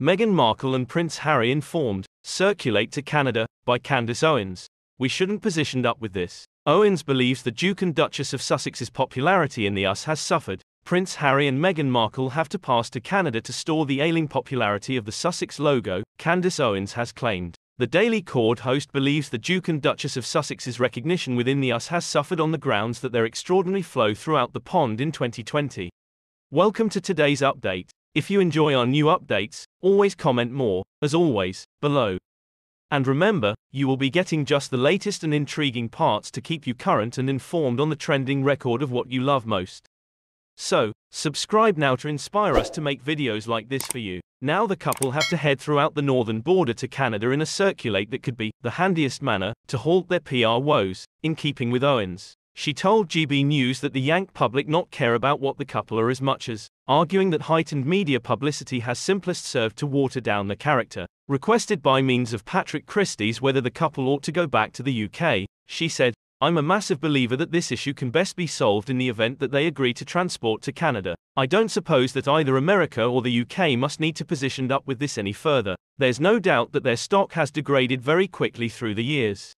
Meghan Markle and Prince Harry informed, circulate to Canada, by Candace Owens. We shouldn't positioned up with this. Owens believes the Duke and Duchess of Sussex's popularity in the US has suffered. Prince Harry and Meghan Markle have to pass to Canada to store the ailing popularity of the Sussex logo, Candace Owens has claimed. The Daily Cord host believes the Duke and Duchess of Sussex's recognition within the US has suffered on the grounds that their extraordinary flow throughout the pond in 2020. Welcome to today's update. If you enjoy our new updates, always comment more, as always, below. And remember, you will be getting just the latest and intriguing parts to keep you current and informed on the trending record of what you love most. So, subscribe now to inspire us to make videos like this for you. Now the couple have to head throughout the northern border to Canada in a circulate that could be the handiest manner to halt their PR woes, in keeping with Owens. She told GB News that the Yank public not care about what the couple are as much as, arguing that heightened media publicity has simplest served to water down the character. Requested by means of Patrick Christys whether the couple ought to go back to the UK, she said, I'm a massive believer that this issue can best be solved in the event that they agree to transport to Canada. I don't suppose that either America or the UK must need to position up with this any further. There's no doubt that their stock has degraded very quickly through the years.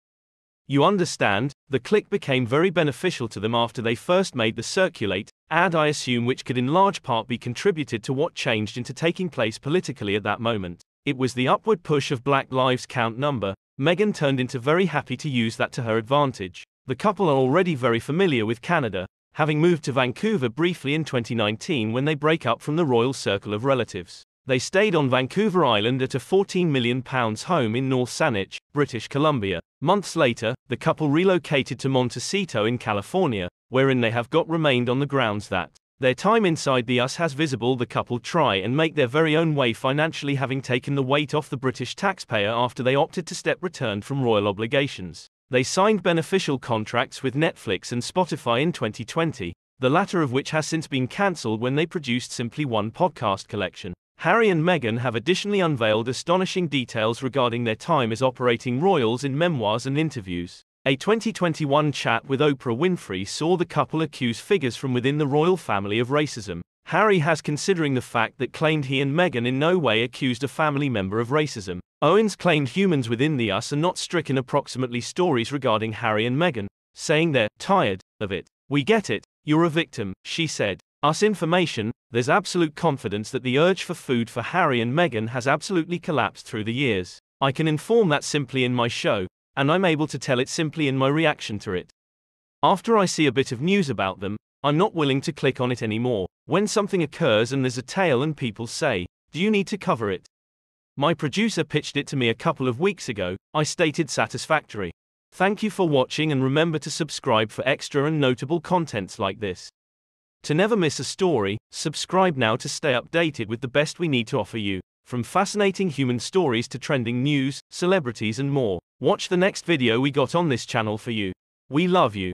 You understand, the click became very beneficial to them after they first made the circulate ad I assume which could in large part be contributed to what changed into taking place politically at that moment. It was the upward push of Black Lives Count number, Meghan turned into very happy to use that to her advantage. The couple are already very familiar with Canada, having moved to Vancouver briefly in 2019 when they break up from the royal circle of relatives. They stayed on Vancouver Island at a £14 million home in North Saanich, British Columbia. Months later, the couple relocated to Montecito in California, wherein they have got remained on the grounds that their time inside the US has visible the couple try and make their very own way financially having taken the weight off the British taxpayer after they opted to step returned from royal obligations. They signed beneficial contracts with Netflix and Spotify in 2020, the latter of which has since been cancelled when they produced simply one podcast collection. Harry and Meghan have additionally unveiled astonishing details regarding their time as operating royals in memoirs and interviews. A 2021 chat with Oprah Winfrey saw the couple accuse figures from within the royal family of racism. Harry has considering the fact that claimed he and Meghan in no way accused a family member of racism. Owens claimed humans within the US are not stricken approximately stories regarding Harry and Meghan, saying they're tired of it. We get it, you're a victim, she said. Us information, there's absolute confidence that the urge for food for Harry and Meghan has absolutely collapsed through the years. I can inform that simply in my show, and I'm able to tell it simply in my reaction to it. After I see a bit of news about them, I'm not willing to click on it anymore. When something occurs and there's a tale and people say, Do you need to cover it? My producer pitched it to me a couple of weeks ago, I stated satisfactory. Thank you for watching and remember to subscribe for extra and notable contents like this. To never miss a story, subscribe now to stay updated with the best we need to offer you. From fascinating human stories to trending news, celebrities and more. Watch the next video we got on this channel for you. We love you.